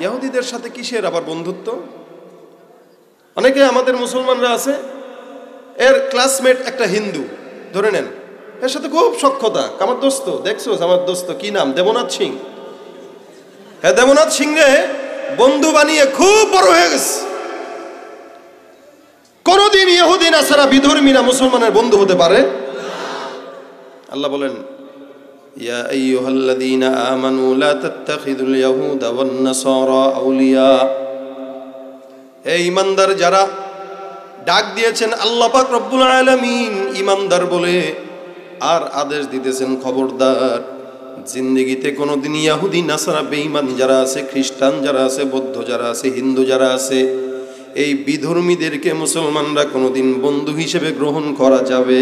ইহুদিদের সাথে কিসের আবার বন্ধুত্ব? অনেকে আমাদের মুসলমানরা আছে, এর ক্লাসমেট একটা হিন্দু, ধরে নেন। এর সাথে খুব সক্ষতা আমার দোস্ত দেখছ আমার দোস্ত, কি নাম? দেবনাথ সিং। হ্যাঁ দেবনাথ সিং রে, বন্ধু বানিয়ে খুব বড় হয়ে গেছে। কোনদিন ইহুদিন আসারা বিধর্মীরা মুসলমানের বন্ধু হতে পারে? আল্লাহ বলেন ইয়া আইয়ুহাল্লাযীনা আমানু লা তাত্তাখিযুল ইয়াহুদা ওয়ান নাসারা আউলিয়া হে ইমানদার যারা ডাক দিয়েছেন, আল্লাহ পাক রব্বুল আলামিন ইমানদার বলে আর আদেশ দিতেছেন খবরদার। জিন্দেগিতে কোনোদিন ইয়াহুদি, নাসারা বেঈমান যারা আছে, খ্রিস্টান যারা আছে, বৌদ্ধ যারা আছে, হিন্দু যারা আছে, এই বিধর্মীদেরকে মুসলমানরা কোনোদিন বন্ধু হিসেবে গ্রহণ করা যাবে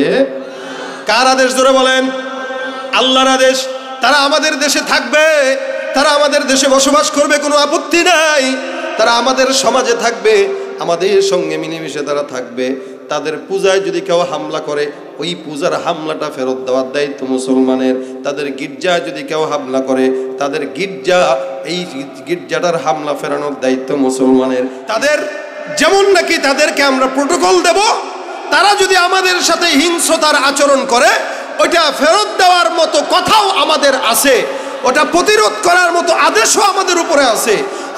কার আদেশ ধরে বলেন? আল্লাহর আদেশ, তারা আমাদের দেশে থাকবে, তারা আমাদের দেশে বসবাস করবে, কোনো আপত্তি নাই। তারা আমাদের সমাজে থাকবে, আমাদের সঙ্গে মিলেমিশে তারা থাকবে। তাদের পূজায় যদি কেউ হামলা করে, ওই পূজার হামলাটা ফেরত দেওয়ার দায়িত্ব মুসলমানের। তাদের গির্জায় যদি কেউ হামলা করে, তাদের গির্জা, এই গির্জাটার হামলা ফেরানোর দায়িত্ব মুসলমানের। তাদের যেমন নাকি তাদেরকে আমরা প্রোটোকল দেব, তারা যদি আমাদের সাথে হিংস্রতার আচরণ করে ওইটা ফেরত দেওয়ার মতো কথাও আমাদের আছে। ওটা প্রতিরোধ করার মতো আদেশও আমাদের উপরে আছে।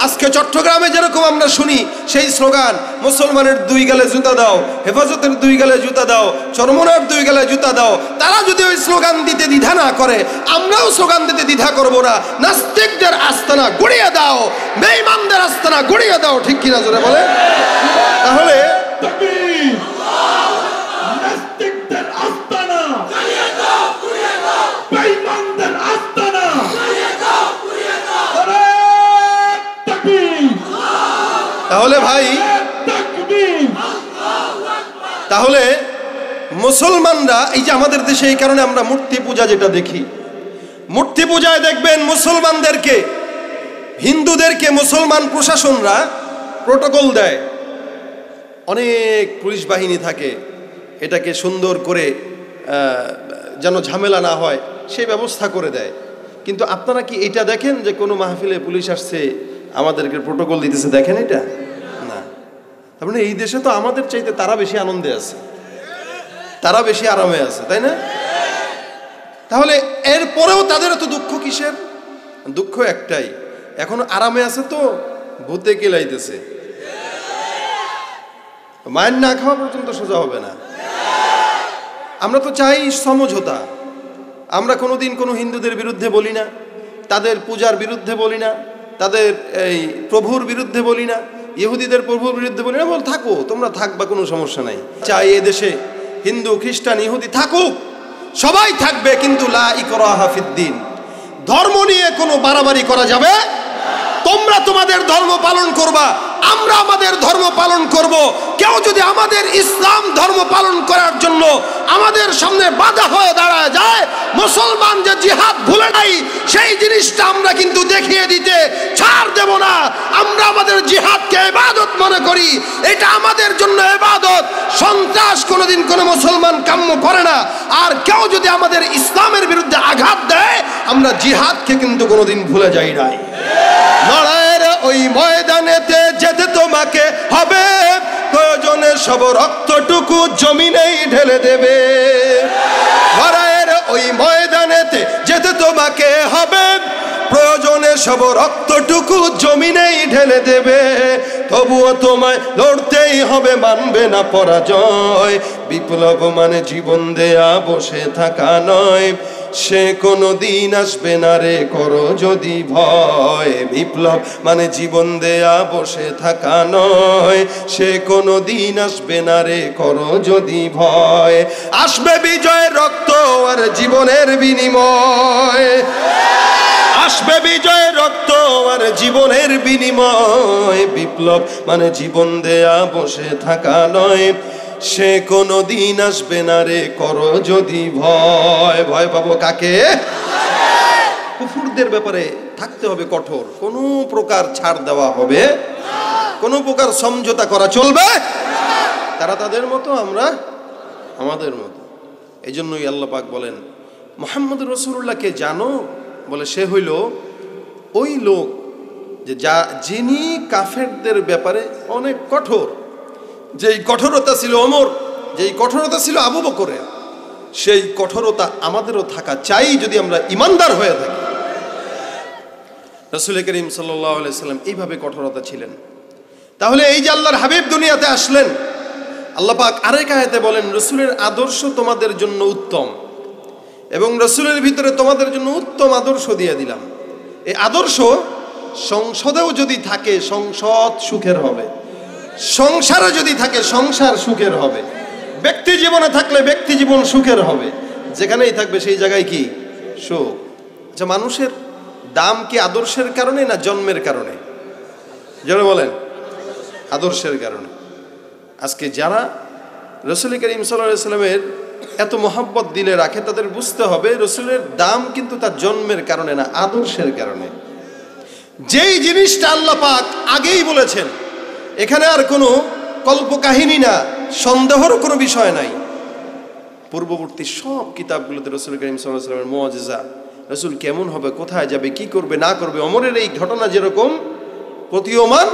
আজকে চট্টগ্রামে যেরকম আমরা শুনি, সেই স্লোগান, মুসলমানের দুই গালে জুতা দাও, হেফাজতের দুই গালে জুতা দাও, চরমনার দুই গালে জুতা দাও, তারা যদি ওই স্লোগান দিতে দ্বিধা না করে, আমরাও স্লোগান দিতে দ্বিধা করব না। নাস্তিকদের আস্তানা গড়িয়ে দাও, বেঈমানদের আস্তানা গড়িয়ে দাও, ঠিক কিনা জোরে বলে তাহলে তাহলে ভাই, তাহলে মুসলমানরা, এই যে আমাদের দেশে এই কারণে আমরা মূর্তি পূজা যেটা দেখি, মূর্তি পূজায় দেখবেন মুসলমানদেরকে, হিন্দুদেরকে মুসলমান প্রশাসনরা প্রোটোকল দেয়। অনেক পুলিশ বাহিনী থাকে, এটাকে সুন্দর করে যেন ঝামেলা না হয়, সেই ব্যবস্থা করে দেয়। কিন্তু আপনারা কি এটা দেখেন যে কোনো মাহফিলে পুলিশ আসছে আমাদেরকে প্রোটোকল দিতেছে, দেখেন এটা? না। তার মানে এই দেশে তো আমাদের চাইতে তারা বেশি আনন্দে আছে। তারা বেশি আরামে আছে, তাই না? তাহলে এরপরেও তাদের তো দুঃখ কিসের? দুঃখ একটাই, এখন আরামে আছে তো, ভূতে কেলাইতেছে। মায়ের না খাওয়া পর্যন্ত সোজা হবে না। আমরা তো চাই সমঝোতা। আমরা কোনোদিন কোনো হিন্দুদের বিরুদ্ধে বলি না, তাদের পূজার বিরুদ্ধে বলি না তাদের এই প্রভুর বিরুদ্ধে বলি না, ইহুদিদের প্রভুর বিরুদ্ধে বলি না, বল থাকো, তোমরা থাকবা, কোনো সমস্যা নাই। চাই এ দেশে হিন্দু, খ্রিস্টান, ইহুদি থাকুক, সবাই থাকবে, কিন্তু লা ইকরাহা ফিদ্দিন ধর্ম নিয়ে কোনো বাড়াবাড়ি করা যাবে? তোমরা তোমাদের ধর্ম পালন করবা, আমরা আমাদের ধর্ম পালন করব। কেউ যদি আমাদের ইসলাম ধর্ম পালন করার জন্য আমাদের সামনে বাধা হয়ে দাঁড়ায় যায়, মুসলমান যে জিহাদ ভুলে নাই সেই জিনিসটা আমরা কিন্তু দেখিয়ে দিতে ছাড় দেব না। আমরা আমাদের জিহাদকে ইবাদত মনে করি। এটা আমাদের জন্য ইবাদত। সন্ত্রাস কোনোদিন কোনো মুসলমান কাম্য করে না। আর কেউ যদি আমাদের ইসলামের বিরুদ্ধে আঘাত দেয়, আমরা জিহাদকে কিন্তু কোনোদিন ভুলে যাই নাই। লড়াইয়ের ওই ময়দানেতে যেতে তোমাকে হবে। প্রয়োজনে সব রক্তটুকু জমিনেই ঢেলে দেবে। লড়াইয়ের ওই ময়দানেতে যেতে তোমাকে হবে। প্রয়োজনে সব রক্তটুকু জমিনেই ঢেলে দেবে। তবুও তোমায় লড়তেই হবে, মানবে না পরাজয়। বিপ্লব মানে জীবন দেয়া, বসে থাকা নয়। সে কোনো দিন আসবে না রে, করো যদি ভয়, বিপ্লব মানে জীবন দেয়া বসে থাকা নয়। সে কোনো দিন আসবে না রে, করো যদি ভয়। আসবে বিজয়ের রক্ত আর জীবনের বিনিময়। আসবে বিজয়ের রক্ত আর জীবনের বিনিময়। বিপ্লব মানে জীবন দেয়া বসে থাকা নয়। সে কোনো দিন আসবে না রে, করো যদি ভয়। ভয় পাবো কাকে? কুফুরদের ব্যাপারে থাকতে হবে কঠোর। কোনো প্রকার ছাড় দেওয়া হবে কোনো প্রকার সমঝোতা করা চলবে তারা তাদের মতো, আমরা আমাদের মতো। এই জন্যই আল্লাহ পাক বলেন, মোহাম্মদ রসুল্লাহকে জানো? বলে সে হইল, ওই লোক যে যা, যিনি কাফেরদের ব্যাপারে অনেক কঠোর যেই কঠোরতা ছিল অমর যেই কঠোরতা ছিল আবু বকরের, সেই কঠোরতা আমাদেরও থাকা চাই যদি আমরা ইমানদার হয়ে থাকি। রসুল করিম সাল্লাম এইভাবে কঠোরতা ছিলেন। তাহলে এই যে আল্লাহর হাবিব দুনিয়াতে আসলেন, আল্লাহ পাক আরেক আয়াতে বলেন, রসুলের আদর্শ তোমাদের জন্য উত্তম এবং রসুলের ভিতরে তোমাদের জন্য উত্তম আদর্শ দিয়ে দিলাম। এই আদর্শ সংসদেও যদি থাকে, সংসদ সুখের হবে। সংসারে যদি থাকে, সংসার সুখের হবে। ব্যক্তি জীবনে থাকলে ব্যক্তি জীবন সুখের হবে। যেখানেই থাকবে সেই জায়গায় কি? সুখ। আচ্ছা মানুষের দাম কি আদর্শের কারণে না জন্মের কারণে? যারা বলেন। আদর্শের কারণে। আজকে যারা রসুল করিম সাল্লামের এত মহাব্বত দিলে রাখে, তাদের বুঝতে হবে রসুলের দাম কিন্তু তার জন্মের কারণে না, আদর্শের কারণে। যেই জিনিসটা আল্লাহ পাক আগেই বলেছেন এখানে আর কোনো কল্পকাহিনী না সন্দেহরও কোনো বিষয় নাই। পূর্ববর্তী সব কিতাবগুলোতে রসুল করিম সাল্লামের মোয়াজেজা রসুল কেমন হবে, কোথায় যাবে, কি করবে, না করবে, অমরের এই ঘটনা যেরকম, প্রতীয়মান,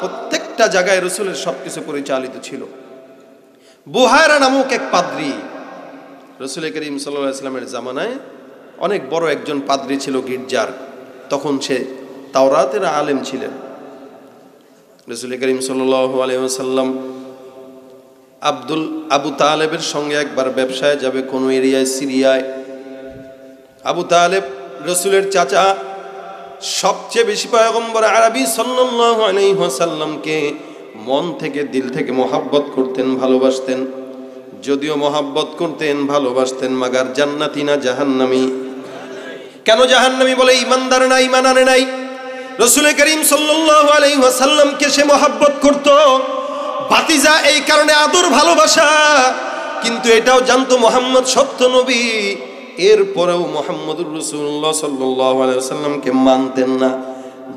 প্রত্যেকটা জায়গায় রসুলের সব কিছু পরিচালিত ছিল। বুহায়রা নামক এক পাদ্রী, রসুল করিম সাল্লাহ ইসলামের জামানায় অনেক বড় একজন পাদ্রী ছিল গির্জার। তখন সে তাওরাতের আলেম ছিলেন। রসুল করিম সাল্লাহ আলহাম আব্দুল, আবু তালেবের সঙ্গে একবার ব্যবসায় যাবে কোনো এরিয়ায়, সিরিয়ায়। আবু তালেব রসুলের চাচা, সবচেয়ে বেশি পয়গম্বর আরবি ওয়াসাল্লামকে মন থেকে, দিল থেকে মহাব্বত করতেন, ভালোবাসতেন। যদিও মহাব্বত করতেন, ভালোবাসতেন, মাগার জান্নাতি না জাহান্নামি। কেন জাহান্নামি বলে, ইমানদার না ইমান নাই? রসুল করিম ওয়াসাল্লামকে সে মহাব্বত করত। বাতিজা এই কারণে আদর ভালোবাসা, কিন্তু এটাও জানতো মোহাম্মদ সত্য নবী। এরপরেও মোহাম্মদুর রসুল্লাহ সাল্লাহ সাল্লামকে মানতেন না,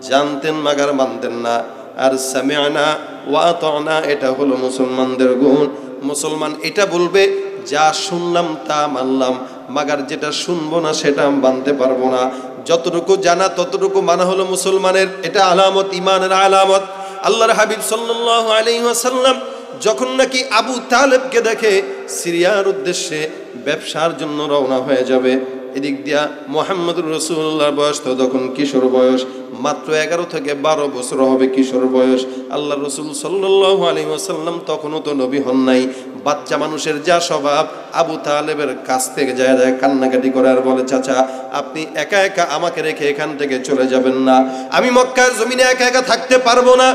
জানতেন মাগার মানতেন না। আর সামিয়ানা ওয়াতনা এটা হলো মুসলমানদের গুণ। মুসলমান এটা বলবে, যা শুনলাম তা মানলাম, মাগার যেটা শুনব না সেটা মানতে পারব না। যতটুকু জানা, ততটুকু মানা হলো মুসলমানের। এটা আলামত ইমানের আলামত। আল্লাহর হাবিব সাল্লাহ আলাইসাল্লাম যখন নাকি আবু তালেবকে দেখে, সিরিয়ার উদ্দেশ্যে ব্যবসার জন্য রওনা হয়ে যাবে। এদিক দিয়া মোহাম্মদুর রসুল্লাহর বয়স তো তখন কিশোর বয়স। মাত্র এগারো থেকে বারো বছর হবে কিশোর বয়স। আল্লাহ রসুল সাল্লাহ আলী ওসাল্লাম তখনও তো নবী হন নাই। বাচ্চা মানুষের যা স্বভাব, আবু তালেবের কাছ থেকে যায় যায় কান্নাকাটি করে আর বলে, চাচা, আপনি একা একা আমাকে রেখে এখান থেকে চলে যাবেন না। আমি মক্কার জমিনে একা একা থাকতে পারব না।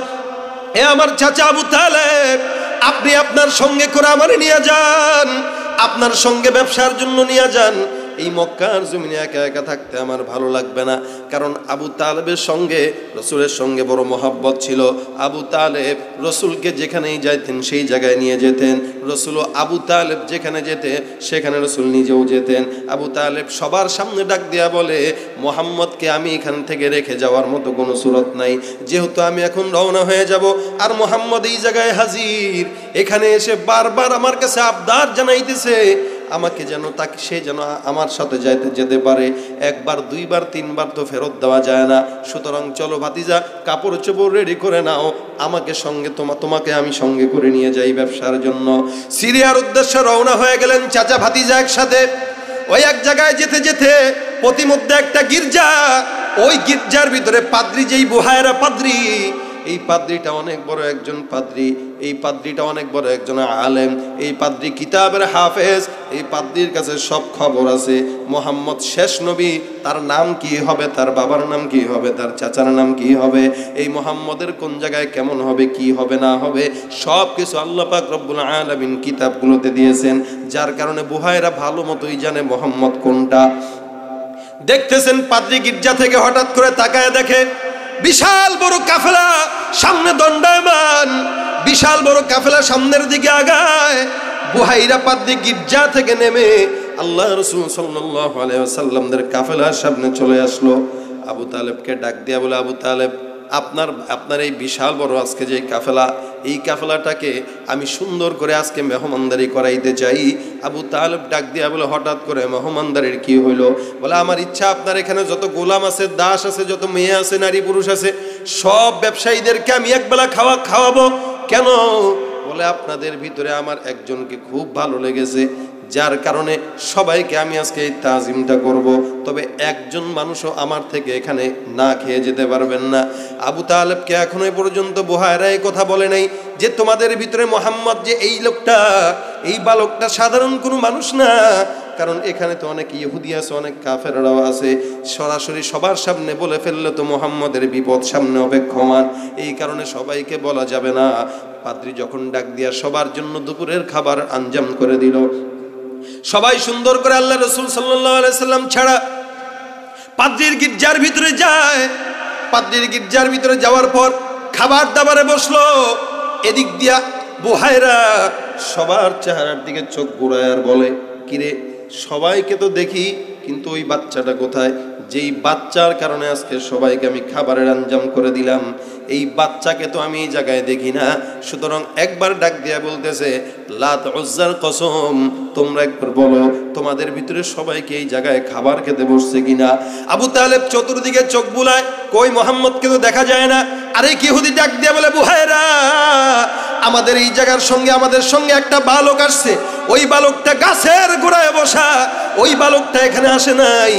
এ আমার চাচা আবু তালেব, আপনি আপনার সঙ্গে করে আমার নিয়ে যান। আপনার সঙ্গে ব্যবসার জন্য নিয়ে যান। এই মক্কার জমিনে একা একা থাকতে আমার ভালো লাগবে না। কারণ আবু তালেবের সঙ্গে, রসুলের সঙ্গে বড় মহাব্বত ছিল। আবু তালেব রসুলকে যেখানেই যাইতেন, সেই জায়গায় নিয়ে যেতেন। রসুল আবু তালেব যেখানে যেতে, সেখানে রসুল নিজেও যেতেন। আবু তালেব সবার সামনে ডাক দেয়া বলে, মোহাম্মদকে আমি এখান থেকে রেখে যাওয়ার মতো কোনো সুরত নাই। যেহেতু আমি এখন রওনা হয়ে যাব, আর মোহাম্মদ এই জায়গায় হাজির। এখানে এসে বারবার আমার কাছে আবদার জানাইতেছে। আমাকে যেন তাকে, সে যেন আমার সাথে যাইতে, যেতে পারে। একবার, দুইবার, তিনবার তো ফেরত দেওয়া যায় না। সুতরাং চলো ভাতিজা, কাপড় চোপড় রেডি করে নাও। আমাকে সঙ্গে তোমা, তোমাকে আমি সঙ্গে করে নিয়ে যাই ব্যবসার জন্য। সিরিয়ার উদ্দেশ্যে রওনা হয়ে গেলেন চাচা ভাতিজা একসাথে। ওই এক জায়গায় যেতে যেতে প্রতিমধ্যে একটা গির্জা। ওই গির্জার ভিতরে পাদ্রি যেই বুহায়রা পাদ্রি এই পাদ্রিটা অনেক বড় একজন পাদ্রি, এই পাদ্রিটা অনেক বড় একজন আলেম, এই পাদ্রি কিতাবের হাফেজ, এই পাদ্রির কাছে সব খবর আছে। মোহাম্মদ শেষ নবী, তার নাম কি হবে, তার বাবার নাম কি হবে, তার চাচার নাম কি হবে, এই মোহাম্মদের কোন জায়গায় কেমন হবে, কি হবে, না হবে, সব কিছু আল্লাহ পাক রব্বুল আলমিন কিতাবগুলোতে দিয়েছেন। যার কারণে বুহাইরা ভালো মতোই জানে মোহাম্মদ কোনটা। দেখতেছেন পাদ্রি গির্জা থেকে হঠাৎ করে তাকায় দেখে বিশাল বড় কাফেলা সামনে দণ্ডায়মান, বিশাল বড় কাফেলা সামনের দিকে আগায়, বুহাইরা পাদ্দি গির্জা থেকে নেমে আল্লাহ রসুল সাল্লাহ আলাইসাল্লামদের কাফেলার সামনে চলে আসলো। আবু তালেবকে ডাক দিয়া বলে, আবু তালেব আপনার আপনার এই বিশাল বড় আজকে যে কাফেলা, এই কাফেলাটাকে আমি সুন্দর করে আজকে মেহমানদারি করাইতে চাই। আবু তালেব ডাক দিয়া বলে, হঠাৎ করে মেহমানদারির কি হইল? বলে, আমার ইচ্ছা আপনার এখানে যত গোলাম আছে, দাস আছে, যত মেয়ে আছে, নারী পুরুষ আছে, সব ব্যবসায়ীদেরকে আমি একবেলা খাওয়া, খাওয়াবো। কেন? বলে, আপনাদের ভিতরে আমার একজনকে খুব ভালো লেগেছে। যার কারণে সবাইকে আমি আজকে এই তাজিমটা করব। তবে একজন মানুষও আমার থেকে এখানে না খেয়ে যেতে পারবেন না। আবু তালেবকে এখনও পর্যন্ত বোহায়রা এই কথা বলে নাই যে তোমাদের ভিতরে মোহাম্মদ যে এই লোকটা, এই বালকটা সাধারণ কোনো মানুষ না। কারণ এখানে তো অনেক ইহুদি আছে, অনেক কাফেরাও আছে। সরাসরি সবার সামনে বলে ফেললে তো মোহাম্মদের বিপদ সামনে অপেক্ষমান। এই কারণে সবাইকে বলা যাবে না। পাদ্রি যখন ডাক দিয়া সবার জন্য দুপুরের খাবার আঞ্জাম করে দিল সবাই সুন্দর করে আল্লাহ রসুল সাল্লাম ছাড়া পাদ্রির গির্জার ভিতরে যায়। পাদ্রির গির্জার ভিতরে যাওয়ার পর খাবার দাবারে বসল। এদিক দিয়া বুহাইরা সবার চেহারার দিকে চোখ ঘুরায় আর বলে, কিরে, সবাইকে তো দেখি, কিন্তু ওই বাচ্চাটা কোথায়? যেই বাচ্চার কারণে আজকে সবাইকে আমি খাবারের আঞ্জাম করে দিলাম, এই বাচ্চাকে তো আমি এই জায়গায় দেখি না। সুতরাং একবার ডাক দিয়া বলতেছে লাত অজ্জার কসম, তোমরা একবার বলো, তোমাদের ভিতরে সবাইকে এই জায়গায় খাবার খেতে বসছে কিনা? আবু তালেব চতুর্দিকে চোখ বুলায়, কই মোহাম্মদকে তো দেখা যায় না? আরে কি হুদি ডাক দিয়া বলে বুহায়রা আমাদের এই জায়গার সঙ্গে আমাদের সঙ্গে একটা বালক আসছে। ওই বালকটা গাছের গোড়ায় বসা, ওই বালকটা এখানে আসে নাই।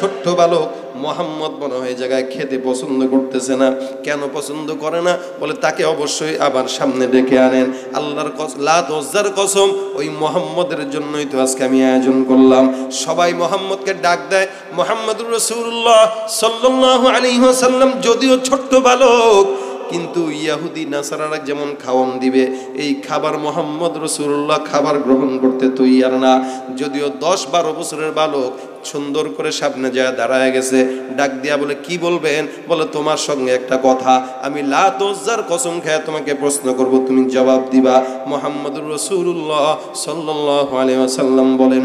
ছোট্ট বালক মোহাম্মদ মনে হয় জায়গায় খেতে পছন্দ করতেছে না। কেন পছন্দ করে না? বলে তাকে অবশ্যই আবার সামনে ডেকে আনেন। আল্লাহর লাত অজ্জার কসম, ওই মোহাম্মদের জন্যই তো আজকে আমি আয়োজন করলাম। সবাই মোহাম্মদকে ডাক দেয়, মোহাম্মদুর রসুল্লাহ সাল্লাহ আলী সাল্লাম যদিও ছোট্ট বালক কিন্তু ইয়াহুদি নাসারারা যেমন খাওয়ান দিবে, এই খাবার মোহাম্মদ রসুল্লাহ খাবার গ্রহণ করতে তৈয়ার না। যদিও দশ বারো বছরের বালক সুন্দর করে সামনে যায় দাঁড়ায় গেছে, ডাক দিয়া বলে, কি বলবেন? বলে, তোমার সঙ্গে একটা কথা। আমি লাতজার কসম খেয়ে তোমাকে প্রশ্ন করব, তুমি জবাব দিবা। মোহাম্মদুর রসুল্লাহ সাল্লাহ আলিয়াসাল্লাম বলেন,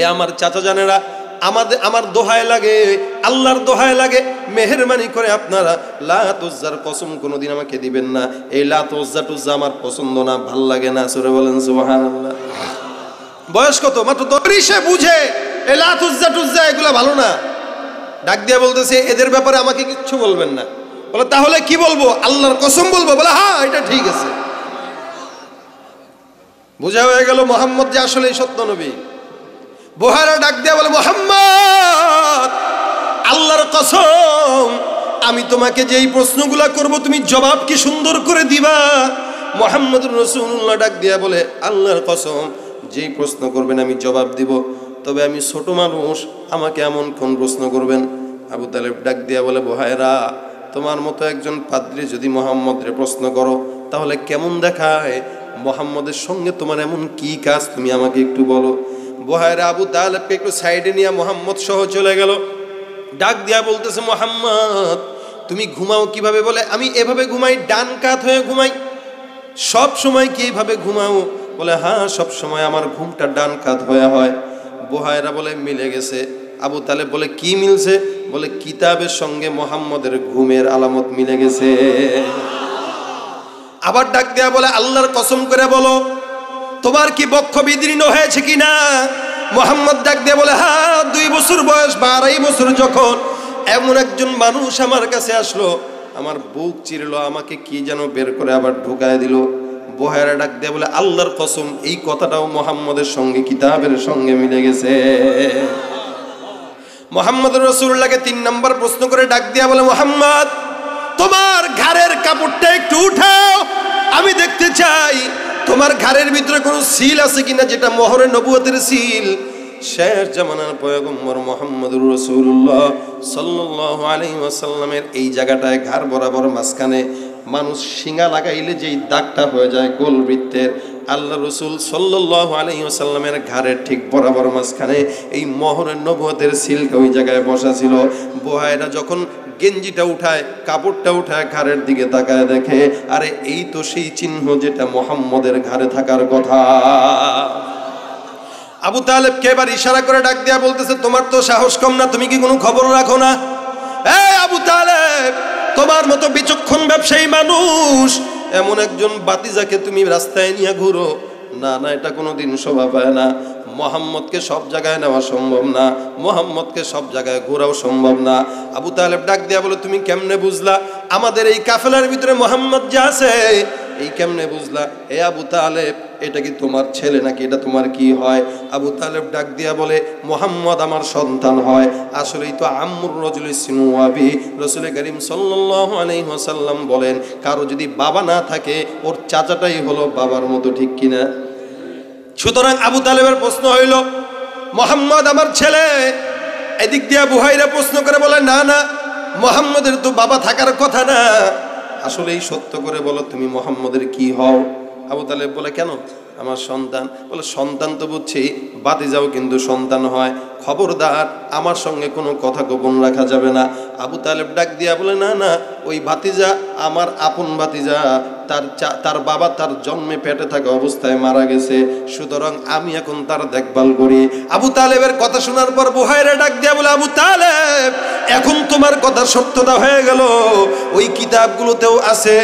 এ আমার চাচা জানেরা আমাদের, আমার দোহায় লাগে, আল্লাহর দোহায় লাগে। মেহরবানি করে আপনারা লাতুজ্জার কসম কোনোদিন আমাকে দিবেন না। এই লাতুজ্জা টুজ্জা আমার পছন্দ না, ভালো লাগে না, সরে বলেন সুবহানাল্লাহ। বয়স কত? মাত্র তরি সে বুঝে, এই লাতুজ্জা টুজ্জা এগুলো ভালো না। ডাক দিয়ে বলতেছে, এদের ব্যাপারে আমাকে কিচ্ছু বলবেন না। বলে, তাহলে কি বলব? আল্লাহর কসম বলব? বলে হ্যাঁ এটা ঠিক আছে। বোঝা হয়ে গেল, মোহাম্মদ যে আসলে সত্য নবী। বোহারা ডাক দেয়া বলে, মোহাম্মদ, আল্লাহর কসম, আমি তোমাকে যেই প্রশ্নগুলা করব, তুমি জবাব কি সুন্দর করে দিবা? মোহাম্মদ রসুল্লাহ ডাক দেয়া বলে, আল্লাহর কসম, যেই প্রশ্ন করবেন আমি জবাব দিব। তবে আমি ছোট মানুষ, আমাকে এমন কোন প্রশ্ন করবেন? আবু তালেব ডাক দিয়া বলে বোহায়রা তোমার মতো একজন পাদ্রী যদি মোহাম্মদরে প্রশ্ন করো, তাহলে কেমন দেখায়? মোহাম্মদের সঙ্গে তোমার এমন কি কাজ? তুমি আমাকে একটু বলো। বোহায়রা আবু তালেবকে একটু সাইডে নিয়ে মোহাম্মদ সহ চলে গেল। ডাক দিয়া বলতেছে, মোহাম্মদ, তুমি ঘুমাও কীভাবে? বলে, আমি এভাবে ঘুমাই, ডান কাত হয়ে ঘুমাই। সব সময় কি এইভাবে ঘুমাও? বলে হ্যাঁ সব সময় আমার ঘুমটা ডান কাত হয়ে হয়। বোহায়রা বলে, মিলে গেছে। আবু তালেব বলে, কি মিলছে? বলে, কিতাবের সঙ্গে মোহাম্মদের ঘুমের আলামত মিলে গেছে। আবার ডাক দেয়া বলে, আল্লাহর কসম করে বলো তোমার কি বক্ষ বিদীর্ণ হয়েছে কিনা? মোহাম্মদ ডাক দিয়ে বলে হ্যাঁ দুই বছর বয়স বা আড়াই বছর যখন এমন একজন মানুষ আমার কাছে আসলো, আমার বুক চিরলো, আমাকে কি যেন বের করে আবার ঢুকায় দিল। বহেরা ডাক দিয়ে বলে, আল্লাহর কসম, এই কথাটাও মোহাম্মদের সঙ্গে, কিতাবের সঙ্গে মিলে গেছে। মোহাম্মদ রসুল্লাহকে তিন নম্বর প্রশ্ন করে ডাক দিয়া বলে, মোহাম্মদ, তোমার ঘাড়ের কাপড়টা একটু উঠাও, আমি দেখতে চাই। তোমার ঘাড়ের ভিতরে কোনো সিল আছে কিনা যেটা মোহরে নবুয়তের সিল? শেষ জামানার পয়গম্বর মোহাম্মদুর রসুল্লাহ সাল্লাহ আলী আসাল্লামের এই জায়গাটায় ঘাড় বরাবর মাঝখানে মানুষ শিঙা লাগাইলে যেই দাগটা হয়ে যায় গোল বৃত্তের আল্লাহ রসুল সাল্লাহ আলী ওসাল্লামের ঘাড়ের ঠিক বরাবর মাঝখানে এই মহরের নবতের সিল্ক ওই জায়গায় বসা ছিল। বোহায়রা যখন গেঞ্জিটা উঠায়, কাপড়টা উঠায় ঘাড়ের দিকে তাকায় দেখে, আরে এই তো সেই চিহ্ন যেটা মোহাম্মদের ঘাড়ে থাকার কথা। আবু তালেব কে এবার ইশারা করে ডাক দিয়া বলতেছে, তোমার তো সাহস কম না, তুমি কি কোনো খবর রাখো না? আবু তালেব, তোমার মতো বিচক্ষণ ব্যবসায়ী মানুষ এমন একজন বাতিজাকে তুমি রাস্তায় নিয়ে ঘুরো। না না, এটা কোনো দিন শোভা পায় না। মোহাম্মদকে সব জায়গায় নেওয়া সম্ভব না। মোহাম্মদকে সব জায়গায় ঘোরাও সম্ভব না। আবু তালেব ডাক দেওয়া বলে, তুমি কেমনে বুঝলা? আমাদের এই কাফেলার ভিতরে মোহাম্মদ যে আছে এই কেমনে বুঝলা? এ আবু তালেব, এটা কি তোমার ছেলে নাকি? এটা তোমার কি হয়? আবু তালেব ডাক দিয়া বলে, মোহাম্মদ আমার সন্তান হয়। আসলেই তো আম্মুর রজুল সিনুয়াবি রসুল করিম ওয়াসাল্লাম বলেন, কারও যদি বাবা না থাকে, ওর চাচাটাই হলো বাবার মতো, ঠিক কিনা সুতরাং আবু তালেবের প্রশ্ন হইল, মোহাম্মদ আমার ছেলে? এদিক দিয়া বুহাইরা প্রশ্ন করে বলে, না না, মোহাম্মদের তো বাবা থাকার কথা না। আসলেই সত্য করে বলো, তুমি মোহাম্মদের কি হও? আবু তালেব বলে, কেন? আমার সন্তান। বলে, সন্তান তো বুঝছি, বাতিজাও কিন্তু সন্তান হয়। খবরদার, আমার সঙ্গে কোনো কথা গোপন রাখা যাবে না। আবু তালেব ডাক দিয়া বলে, না না, ওই ভাতিজা আমার আপন ভাতিজা। তার তার বাবা তার জন্মে পেটে থাকা অবস্থায় মারা গেছে। সুতরাং আমি এখন তার দেখভাল করি। আবু তালেবের কথা শোনার পর বুহাইরা ডাক দিয়া বলে, আবু তালেব, এখন তোমার কথা সত্যতা হয়ে গেল। ওই কিতাবগুলোতেও আছে,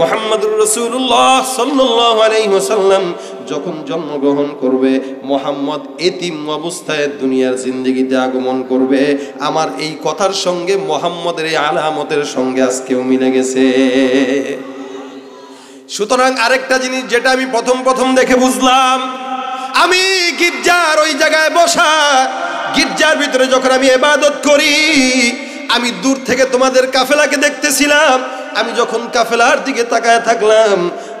মোহাম্মদুর রসুল্লাহ সাল্লাহ আলাইসাল্লাম যখন জন্মগ্রহণ করবে, মোহাম্মদ এতিম অবস্থায় দুনিয়ার জিন্দগিতে আগমন করবে। আমার এই কথার সঙ্গে মোহাম্মদের এই আলামতের সঙ্গে আজকেও মিলে গেছে। সুতরাং আরেকটা জিনিস যেটা আমি প্রথম প্রথম দেখে বুঝলাম, আমি গির্জার ওই জায়গায় বসা, গির্জার ভিতরে যখন আমি এবাদত করি, আমি দূর থেকে তোমাদের কাফেলাকে দেখতেছিলাম, আমি যখন কাফেলার দিকে তাকায় থাকলাম,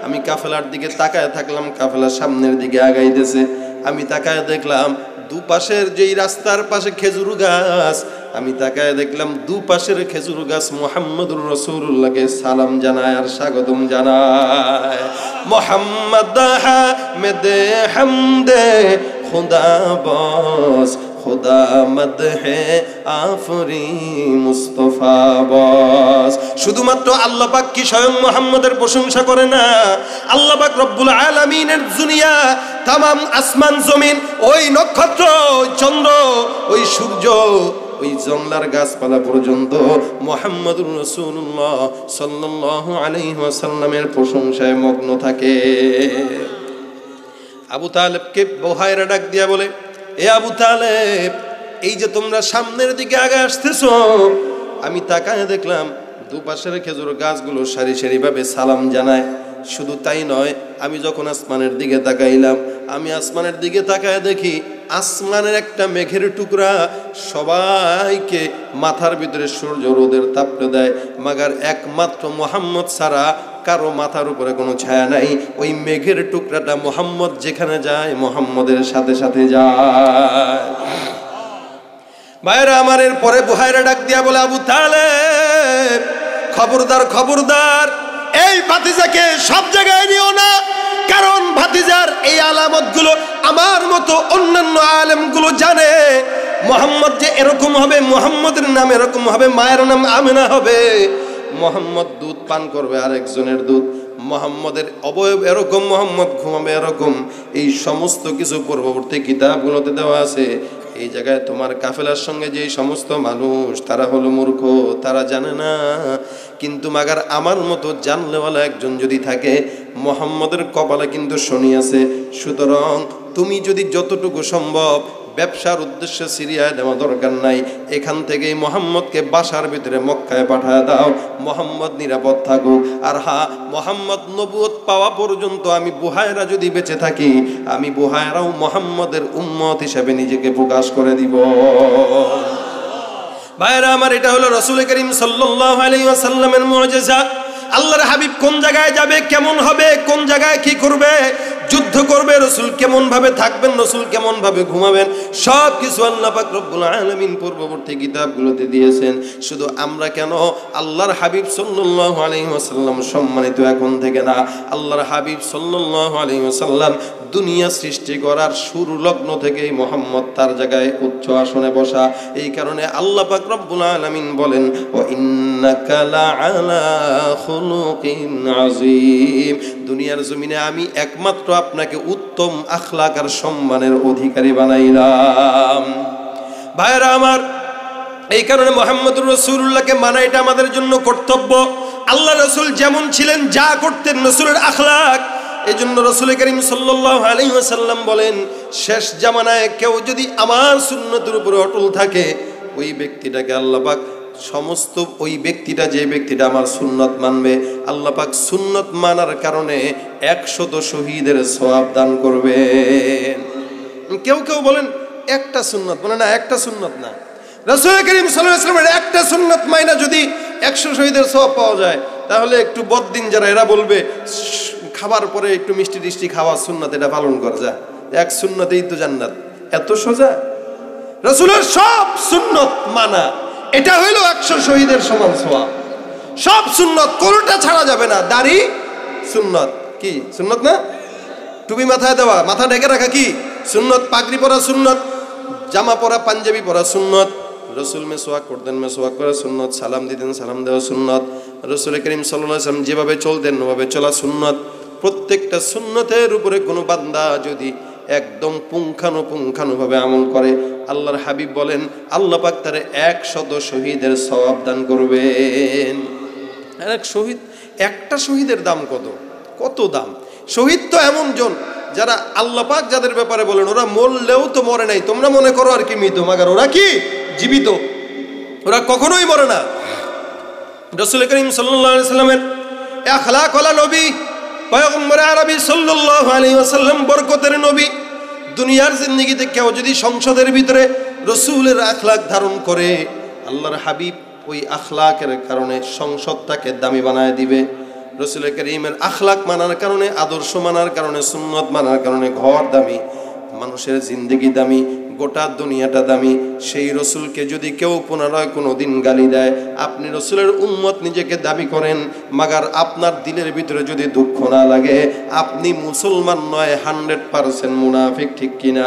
আমি কাফেলার দিকে তাকায় থাকলাম, কাফেলা সামনের দিকে আগাইতেছে, আমি তাকায় দেখলাম দুপাশের যেই রাস্তার পাশে খেজুর গাছ, আমি তাকায় দেখলাম দুপাশের খেজুর গাছ মোহাম্মদুর রসুল্লাহকে সালাম জানায় আর স্বাগতম জানায়। মোহাম্মদ মেদে হামদে খুদা বস খুদা মদ হে আফরি মুস্তফা বস। শুধুমাত্র আল্লাহ পাক কি স্বয়ং মোহাম্মদের প্রশংসা করে না? আল্লাহ পাক রব্বুল আলামিনের দুনিয়া, তামাম আসমান, জমিন, ওই নক্ষত্র, ওই চন্দ্র, ওই সূর্য, ওই জংলার গাছপালা পর্যন্ত মোহাম্মদুর রসুল্লাহ সাল্লাহ আলহিহাসাল্লামের প্রশংসায় মগ্ন থাকে। আবু তালেবকে বোহায়রা ডাক দিয়া বলে এ আবু তালেব, এই যে তোমরা সামনের দিকে আগে আসতেছ, আমি তাকায় দেখলাম দুপাশের খেজুর গাছগুলো সারি সারিভাবে সালাম জানায়। শুধু তাই নয়, আমি যখন আসমানের দিকে তাকাইলাম, আমি আসমানের দিকে তাকায় দেখি আসমানের একটা মেঘের টুকরা সবাইকে মাথার ভিতরে সূর্য রোদের তাপড়ে দেয়, মাগার একমাত্র মোহাম্মদ ছাড়া কারও মাথার উপরে কোনো ছায়া নাই। ওই মেঘের টুকরাটা মোহাম্মদ যেখানে যায়, মোহাম্মদের সাথে সাথে যায়। ভাইরা আমার এর পরে বুহাইরা ডাক দিয়া বলে, আবু তাহলে খবরদার খবরদার, এই ভাতিজাকে সব জায়গায় নিও না। কারণ ভাতিজার এই আলামতগুলো আমার মতো অন্যান্য আলেমগুলো জানে। মোহাম্মদ যে এরকম হবে, মোহাম্মদের নাম এরকম হবে, মায়ের নাম আমেনা হবে। মোহাম্মদ দুধ পান করবে আর একজনের দুধ। মোহাম্মদের অবয়ব এরকম, মোহাম্মদ ঘুমাবে এরকম। এই সমস্ত কিছু পূর্ববর্তী কিতাবগুলোতে দেওয়া আছে। এই জায়গায় তোমার কাফেলার সঙ্গে যে সমস্ত মানুষ, তারা হলো মূর্খ, তারা জানে না। কিন্তু মাগার আমার মতো জানলেওয়ালা একজন যদি থাকে, মোহাম্মদের কপালে কিন্তু শনি আছে। সুতরাং তুমি যদি যতটুকু সম্ভব ব্যবসার উদ্দেশ্যে সিরিয়ায় দেওয়া দরকার নাই। এখান থেকেই মোহাম্মদকে বাসার ভিতরে মক্কায় পাঠায় দাও। মোহাম্মদ নিরাপদ থাকুক। আর হা, মোহাম্মদ নবুয়ত পাওয়া পর্যন্ত আমি বুহায়রা যদি বেঁচে থাকি, আমি বুহায়রাও মোহাম্মদের উম্মত হিসেবে নিজেকে প্রকাশ করে দিব। ভাইরা আমার, এটা হলো রসুল করিম সাল্লাহ আলাইসাল্লামের মজেজা। আল্লাহর হাবিব কোন জায়গায় যাবে, কেমন হবে, কোন জায়গায় কি করবে যুদ্ধ করবে, রসুল কেমন ভাবে থাকবেন, রসুল কেমন ভাবে ঘুমাবেন সব কিছু আল্লাহ পাক রব্বুল আলামিন পূর্ববর্তী কিতাবগুলোতে দিয়েছেন। শুধু আমরা কেন? আল্লাহর হাবিব ওয়াসাল্লাম সম্মানিত এখন থেকে না। আল্লাহর হাবিব ওয়াসাল্লাম দুনিয়া সৃষ্টি করার শুরু লগ্ন থেকেই মোহাম্মদ তার জায়গায় উচ্চ আসনে বসা। এই কারণে আল্লাহ পাক রব্বুল আলামিন বলেন ও ইন্নাকা লাআলা খুলুকিন আযীম। দুনিয়ার জমিনে আমি একমাত্র আপনাকে উত্তম আখলাক আর সম্মানের অধিকারী বানাইলাম। ভাইরা আমার, এই কারণে মোহাম্মদুর রসুল্লাহকে মানা এটা আমাদের জন্য কর্তব্য। আল্লাহ রসুল যেমন ছিলেন, যা করতেন রসুলের আখলাক। এই জন্য রসুল করিম আলহিহাসাল্লাম বলেন, শেষ জামানায় কেউ যদি আমার সুন্নতের উপরে অটল থাকে, ওই ব্যক্তিটাকে আল্লাপাক সমস্ত ওই ব্যক্তিটা যে ব্যক্তিটা আমার সুন্নত মানবে, আল্লাহ পাক সুন্নত মানার কারণে একশত শহীদের সওয়াব দান করবে কেউ কেউ বলেন, একটা সুন্নত। মানে না, একটা সুন্নত না। রসুল করিম সাল্লামের একটা সুন্নত মাইনা যদি একশো শহীদের সওয়াব পাওয়া যায়, তাহলে একটু বদিন যারা, এরা বলবে, খাবার পরে একটু মিষ্টি টিষ্টি খাওয়া সুন্নত, এটা পালন করা যায়। এক সুন্নতেই তো জান্নাত। এত সোজা? রসুলের সব সুন্নত মানা। এটা হইল একশো শহীদের সমান সোয়া সব সুন্নত, কোনটা ছাড়া যাবে না। দাড়ি, সুন্নত। কি? সুন্নত না? টুপি মাথায় দেওয়া, মাথা ঢেকে রাখা কি? সুন্নত, পাগড়ি পরা সুন্নত, জামা পরা, পাঞ্জাবি পরা সুন্নত, রসুল মেসোয়াক করতেন মেসোয়াক করা সুন্নত, সালাম দিতেন সালাম দেওয়া সুন্নত, রসুল করিম সাল্লাম যেভাবে চলতেন, ওভাবে চলা সুন্নত। প্রত্যেকটা সুন্নতের উপরে কোনো বান্দা যদি একদম পুঙ্খানুপুঙ্খানুভাবে আমল করে। আল্লাহর হাবিব বলেন, আল্লাহ পাক তারে একশত শহীদের সওয়াব দান করবেন। এক শহীদ, একটা শহীদের দাম কত? কত দাম? শহীদ তো এমন জন যারা আল্লাহ পাক যাদের ব্যাপারে বলেন, ওরা মরলেও তো মরে নাই। তোমরা মনে করো আর কি মৃত, মাগার ওরা কি জীবিত? ওরা কখনোই মরে না। রসুল করিম সাল্লাহ সাল্লামের আখলা কলা নবী পয়গম্বর আরবি সাল্লাহ আলী আসাল্লাম বরকতের নবী। দুনিয়ার জিন্দগিতে কেউ যদি সংসদের ভিতরে রসুলের আখলাক ধারণ করে, আল্লাহর হাবিব ওই আখলাকের কারণে সংসদটাকে দামি বানায় দিবে। রসুল করিমের আখলাক মানার কারণে, আদর্শ মানার কারণে, সুন্নত মানার কারণে ঘর দামি, মানুষের জিন্দগি দামি গোটা দুনিয়াটা দামি। সেই রসুলকে যদি কেউ পুনরায় কোনো দিন গালি দেয়, আপনি রসুলের উন্মত নিজেকে দাবি করেন, মাগার আপনার দিলের ভিতরে যদি দুঃখ না লাগে, আপনি মুসলমান নয়, হান্ড্রেড পারসেন্ট মুনাফিক ঠিক কিনা?